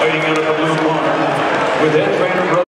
fighting out of the blue corner with head trainer